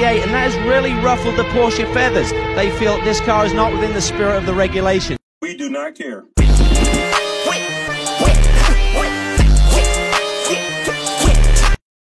And that has really ruffled the Porsche feathers. They feel this car is not within the spirit of the regulation. We do not care.